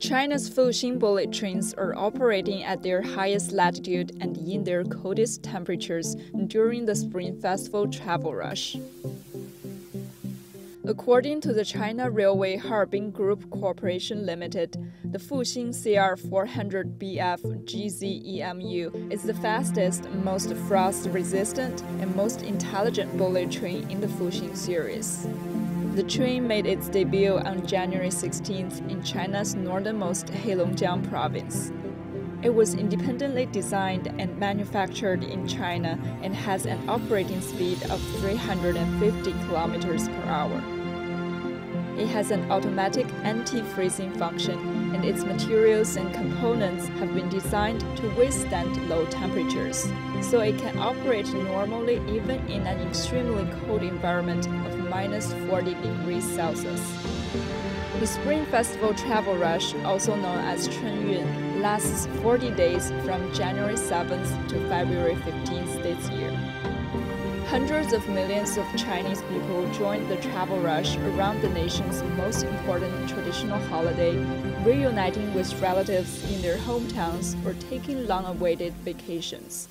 China's Fuxing bullet trains are operating at their highest latitude and in their coldest temperatures during the Spring Festival travel rush. According to the China Railway Harbin Group Corporation Limited, the Fuxing CR400BF GZ EMU is the fastest, most frost resistant, and most intelligent bullet train in the Fuxing series. The train made its debut on January 16th in China's northernmost Heilongjiang province. It was independently designed and manufactured in China and has an operating speed of 350 kilometers per hour. It has an automatic anti-freezing function, and its materials and components have been designed to withstand low temperatures, so it can operate normally even in an extremely cold environment of minus 40 degrees Celsius. The Spring Festival travel rush, also known as Chunyun, lasts 40 days from January 7th to February 15th this year. Hundreds of millions of Chinese people joined the travel rush around the nation's most important traditional holiday, reuniting with relatives in their hometowns or taking long awaited vacations.